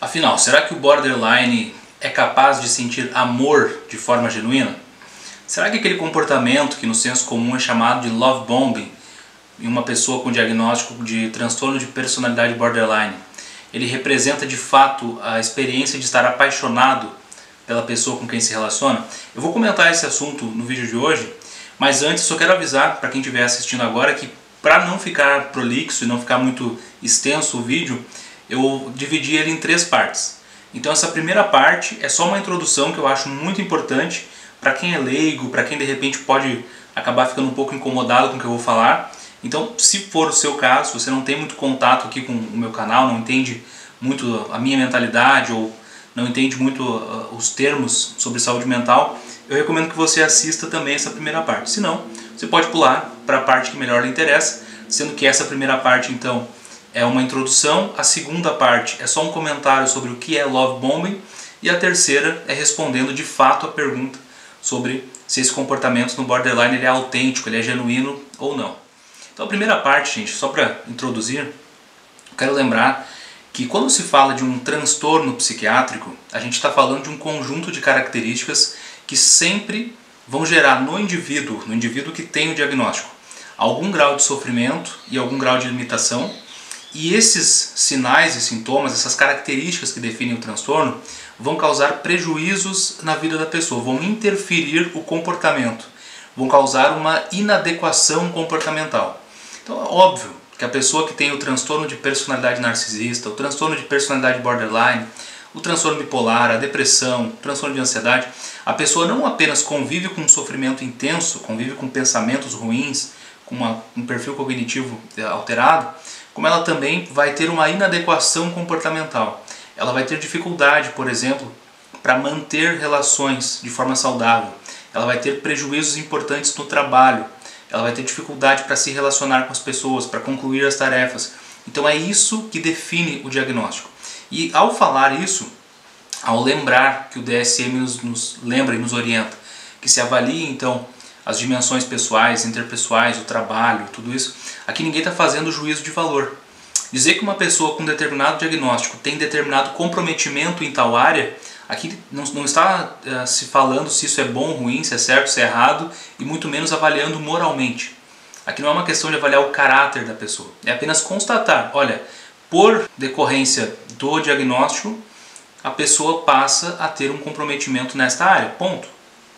Afinal, será que o borderline é capaz de sentir amor de forma genuína? Será que aquele comportamento que no senso comum é chamado de love bombing em uma pessoa com diagnóstico de transtorno de personalidade borderline, ele representa de fato a experiência de estar apaixonado pela pessoa com quem se relaciona? Eu vou comentar esse assunto no vídeo de hoje, mas antes só quero avisar para quem estiver assistindo agora que para não ficar prolixo e não ficar muito extenso o vídeo, eu dividi ele em três partes. Então essa primeira parte é só uma introdução que eu acho muito importante para quem é leigo, para quem de repente pode acabar ficando um pouco incomodado com o que eu vou falar. Então, se for o seu caso, você não tem muito contato aqui com o meu canal, não entende muito a minha mentalidade ou não entende muito uh, os termos sobre saúde mental, eu recomendo que você assista também essa primeira parte. Se não, você pode pular para a parte que melhor lhe interessa, sendo que essa primeira parte então é uma introdução, a segunda parte é só um comentário sobre o que é love bombing e a terceira é respondendo de fato a pergunta sobre se esse comportamento no borderline ele é autêntico, ele é genuíno ou não. Então a primeira parte, gente, só para introduzir, eu quero lembrar que quando se fala de um transtorno psiquiátrico, a gente está falando de um conjunto de características que sempre vão gerar no indivíduo, no indivíduo que tem o diagnóstico, algum grau de sofrimento e algum grau de limitação e esses sinais e sintomas, essas características que definem o transtorno, vão causar prejuízos na vida da pessoa, vão interferir o comportamento, vão causar uma inadequação comportamental. Então é óbvio que a pessoa que tem o transtorno de personalidade narcisista, o transtorno de personalidade borderline, o transtorno bipolar, a depressão, o transtorno de ansiedade, a pessoa não apenas convive com um sofrimento intenso, convive com pensamentos ruins, com uma, um perfil cognitivo eh, alterado, como ela também vai ter uma inadequação comportamental. Ela vai ter dificuldade, por exemplo, para manter relações de forma saudável. Ela vai ter prejuízos importantes no trabalho. Ela vai ter dificuldade para se relacionar com as pessoas, para concluir as tarefas. Então é isso que define o diagnóstico. E ao falar isso, ao lembrar que o DSM nos, nos lembra e nos orienta que se avalie então as dimensões pessoais, interpessoais, o trabalho, tudo isso, aqui ninguém está fazendo juízo de valor. Dizer que uma pessoa com determinado diagnóstico tem determinado comprometimento em tal área, aqui não, não está uh, se falando se isso é bom ruim, se é certo, se é errado, e muito menos avaliando moralmente. Aqui não é uma questão de avaliar o caráter da pessoa, é apenas constatar, olha, por decorrência do diagnóstico, a pessoa passa a ter um comprometimento nesta área, ponto.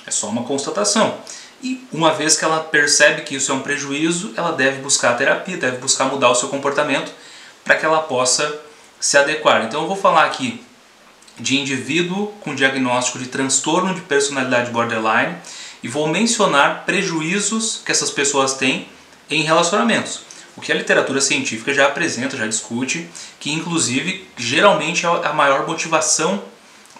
É só uma constatação. E uma vez que ela percebe que isso é um prejuízo, ela deve buscar terapia, deve buscar mudar o seu comportamento para que ela possa se adequar. Então eu vou falar aqui de indivíduo com diagnóstico de transtorno de personalidade borderline e vou mencionar prejuízos que essas pessoas têm em relacionamentos. O que a literatura científica já apresenta, já discute, que inclusive geralmente é a maior motivação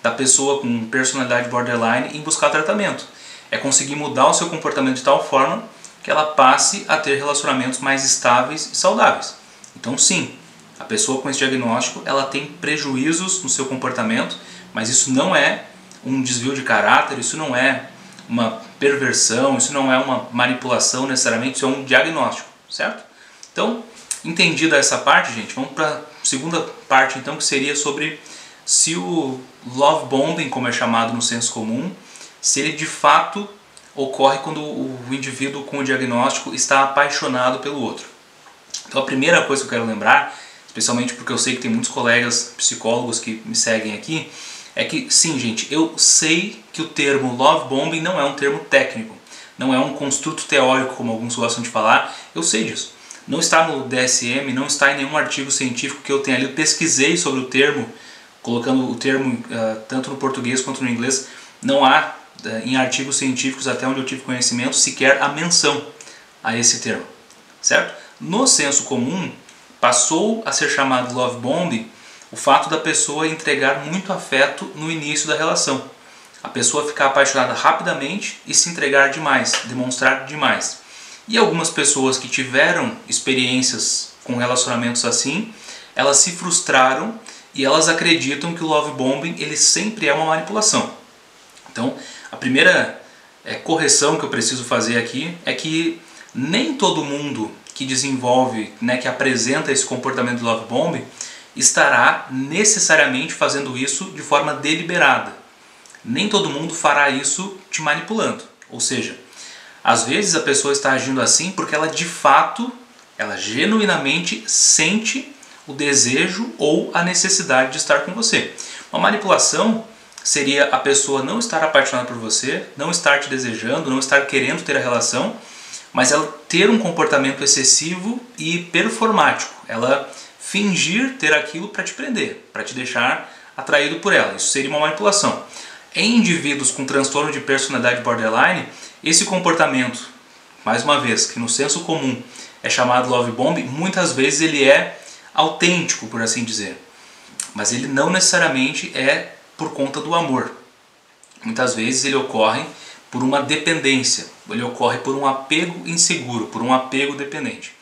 da pessoa com personalidade borderline em buscar tratamento é conseguir mudar o seu comportamento de tal forma que ela passe a ter relacionamentos mais estáveis e saudáveis. Então, sim, a pessoa com esse diagnóstico ela tem prejuízos no seu comportamento, mas isso não é um desvio de caráter, isso não é uma perversão, isso não é uma manipulação necessariamente, isso é um diagnóstico, certo? Então, entendida essa parte, gente, vamos para a segunda parte então que seria sobre se o love bombing, como é chamado no senso comum, se ele de fato ocorre quando o indivíduo com o diagnóstico está apaixonado pelo outro. Então a primeira coisa que eu quero lembrar, especialmente porque eu sei que tem muitos colegas psicólogos que me seguem aqui, é que sim, gente, eu sei que o termo love bombing não é um termo técnico, não é um construto teórico como alguns gostam de falar, eu sei disso. Não está no DSM, não está em nenhum artigo científico que eu tenha lido, pesquisei sobre o termo, colocando o termo uh, tanto no português quanto no inglês, não há em artigos científicos, até onde eu tive conhecimento, sequer a menção a esse termo, certo? No senso comum, passou a ser chamado love bomb o fato da pessoa entregar muito afeto no início da relação. A pessoa ficar apaixonada rapidamente e se entregar demais, demonstrar demais. E algumas pessoas que tiveram experiências com relacionamentos assim, elas se frustraram e elas acreditam que o love bombing ele sempre é uma manipulação. Então, a primeira é, correção que eu preciso fazer aqui é que nem todo mundo que desenvolve, né, que apresenta esse comportamento de love bomb estará necessariamente fazendo isso de forma deliberada. Nem todo mundo fará isso te manipulando. Ou seja, às vezes a pessoa está agindo assim porque ela de fato, ela genuinamente sente o desejo ou a necessidade de estar com você. Uma manipulação seria a pessoa não estar apaixonada por você, não estar te desejando, não estar querendo ter a relação, mas ela ter um comportamento excessivo e performático. Ela fingir ter aquilo para te prender, para te deixar atraído por ela. Isso seria uma manipulação. Em indivíduos com transtorno de personalidade borderline, esse comportamento, mais uma vez, que no senso comum é chamado love bomb, muitas vezes ele é autêntico, por assim dizer. Mas ele não necessariamente é por conta do amor. Muitas vezes ele ocorre por uma dependência, ele ocorre por um apego inseguro, por um apego dependente.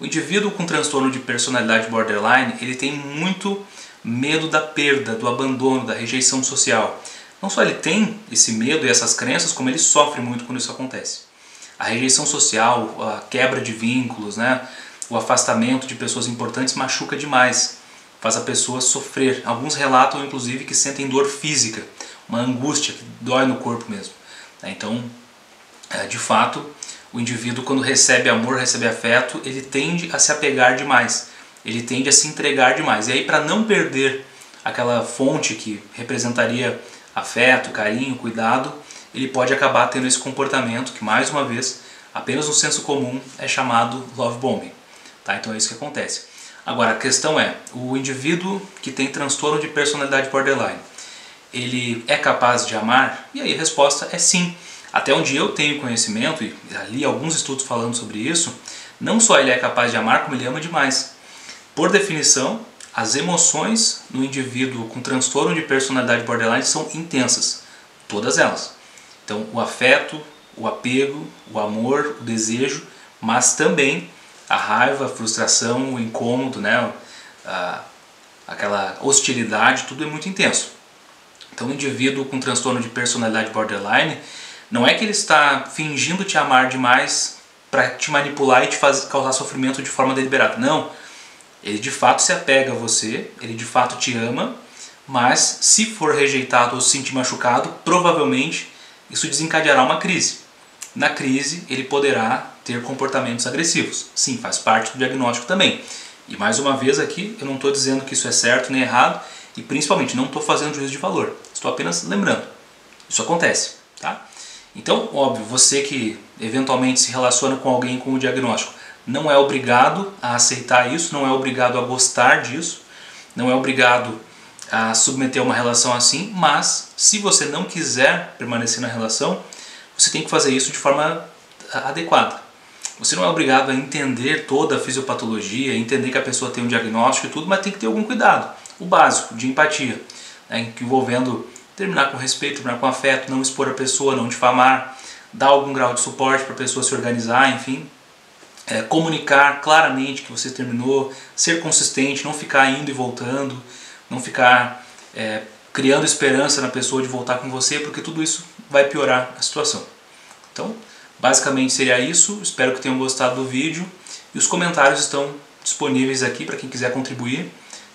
O indivíduo com transtorno de personalidade borderline, ele tem muito medo da perda, do abandono, da rejeição social. Não só ele tem esse medo e essas crenças, como ele sofre muito quando isso acontece. A rejeição social, a quebra de vínculos, né, o afastamento de pessoas importantes machuca demais, faz a pessoa sofrer. Alguns relatam, inclusive, que sentem dor física, uma angústia que dói no corpo mesmo. Então, é, de fato, o indivíduo, quando recebe amor, recebe afeto, ele tende a se apegar demais, ele tende a se entregar demais. E aí, para não perder aquela fonte que representaria afeto, carinho, cuidado, ele pode acabar tendo esse comportamento que, mais uma vez, apenas no senso comum é chamado love bombing. Tá? Então é isso que acontece. Agora, a questão é, o indivíduo que tem transtorno de personalidade borderline, ele é capaz de amar? E aí a resposta é sim. Até onde eu tenho conhecimento, e li alguns estudos falando sobre isso, não só ele é capaz de amar, como ele ama demais. Por definição, as emoções no indivíduo com transtorno de personalidade borderline são intensas, todas elas. Então, o afeto, o apego, o amor, o desejo, mas também a raiva, a frustração, o incômodo, né? Aquela hostilidade, tudo é muito intenso. Então, o indivíduo com transtorno de personalidade borderline, não é que ele está fingindo te amar demais para te manipular e te fazer, causar sofrimento de forma deliberada. Não. Ele de fato se apega a você, ele de fato te ama, mas se for rejeitado ou se sentir machucado, provavelmente isso desencadeará uma crise. Na crise, ele poderá ter comportamentos agressivos. Sim, faz parte do diagnóstico também. E mais uma vez aqui, eu não estou dizendo que isso é certo nem errado, e principalmente não estou fazendo juízo de valor. Estou apenas lembrando. Isso acontece, tá? Então, óbvio, você que eventualmente se relaciona com alguém com o diagnóstico, não é obrigado a aceitar isso, não é obrigado a gostar disso, não é obrigado a submeter uma relação assim, mas se você não quiser permanecer na relação, você tem que fazer isso de forma adequada. Você não é obrigado a entender toda a fisiopatologia, entender que a pessoa tem um diagnóstico e tudo, mas tem que ter algum cuidado, o básico de empatia, né, envolvendo terminar com respeito, terminar com afeto, não expor a pessoa, não difamar, dar algum grau de suporte para a pessoa se organizar, enfim. É, comunicar claramente que você terminou, ser consistente, não ficar indo e voltando, não ficar é, criando esperança na pessoa de voltar com você, porque tudo isso vai piorar a situação. Então, basicamente seria isso. Espero que tenham gostado do vídeo e os comentários estão disponíveis aqui para quem quiser contribuir.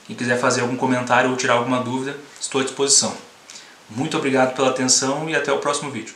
Quem quiser fazer algum comentário ou tirar alguma dúvida, estou à disposição. Muito obrigado pela atenção e até o próximo vídeo.